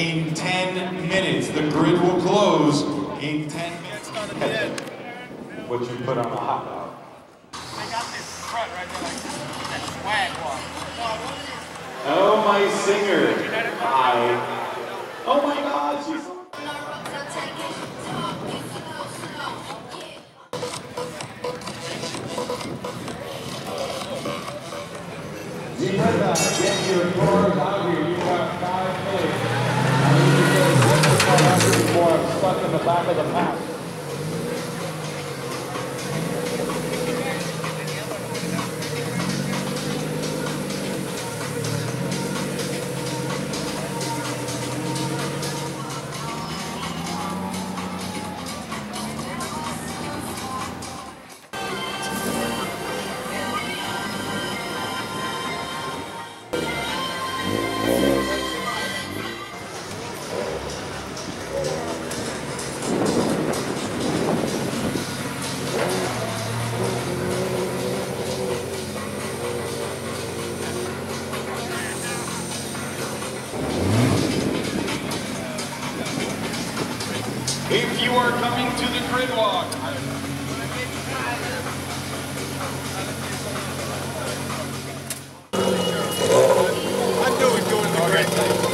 in 10 minutes. The grid will close in 10 minutes. What you put on a hot dog. I got this front right there, like that swag one. Oh, my singer. Hi. Oh my God, she's. Remember, get your doors out here. You've got five minutes. I need you to get the car out here before I'm stuck in the back of the pack. Coming to the grid walk, I knew go the grid thing.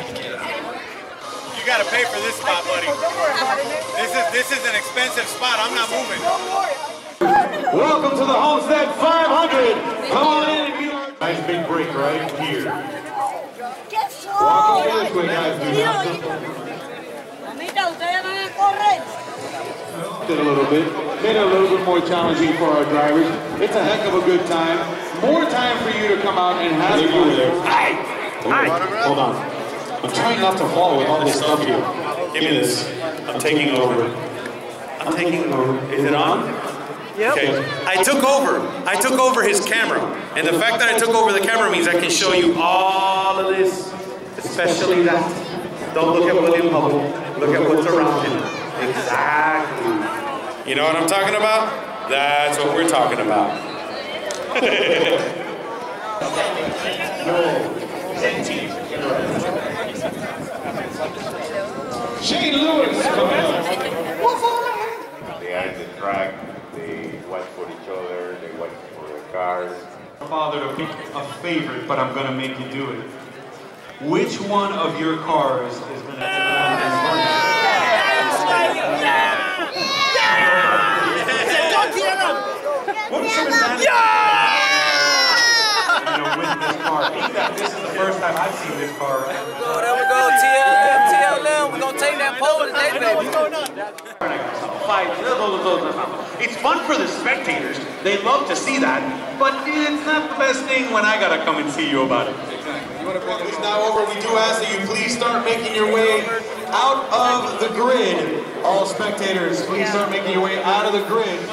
I'm not gonna do that. You gotta pay for this spot, buddy. This is this is an expensive spot. I'm not moving. welcome to the Homestead 500. Come on in and be our nice big break right here. Walk over this way, guys. Do not Mamita, a correr. it a little bit. Made it a little bit more challenging for our drivers. It's a heck of a good time. More time for you to come out and have fun. Hi. Hold on. I'm trying not to fall with all this stuff here. Give me this. I'm taking over. I'm taking over. Is it on? Yep. Okay. I took over. I took over his camera. And the fact that I took over the camera means I can show you all of this, especially that. Don't look at William Hubbell. Look at what's around him. Exactly. You know what I'm talking about? That's what we're talking about. Shane Lewis coming up. They are the track, they watch for each other, they watch for the cars. Father to pick a favorite, but I'm gonna make you do it. Which one of your cars is gonna? What are some advantages? You know, with this car. This is the first time I've seen this car. Oh, there we go. TLM, TLM. We're going to take that pole today, baby. Fight. It's fun for the spectators. They love to see that. But it's not the best thing when I gotta come and see you about it. It's now over. We do ask that you please start making your way out of the grid. All spectators, please start making your way out of the grid.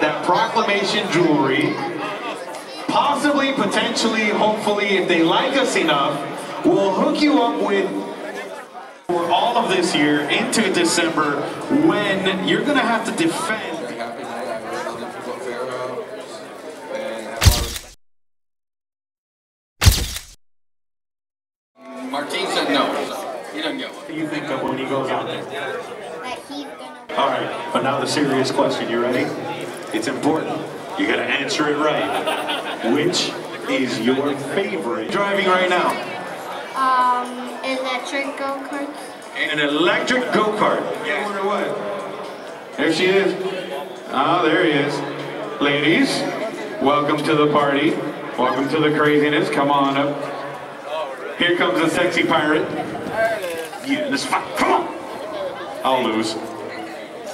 That Proclamation Jewelry, possibly, potentially, hopefully, if they like us enough, will hook you up with of this year into December when you're going to have to defend Very happy night. I really love the Football Fair and have a lot of Martine said no, so he doesn't get one. What do you think of when he goes out there? that he's gonna All right, but now the serious question. You ready? It's important. You got to answer it right. Which is your favorite driving right now? um electric go karts. An electric go-kart. Yeah. Wonder what? There she is. Ah, there he is. Ladies, welcome to the party. Welcome to the craziness. Come on up. Here comes the sexy pirate. Yeah, this fi- Come on. I'll lose.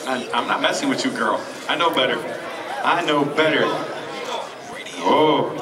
I, I'm not messing with you, girl. I know better. I know better. Oh.